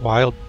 Wild.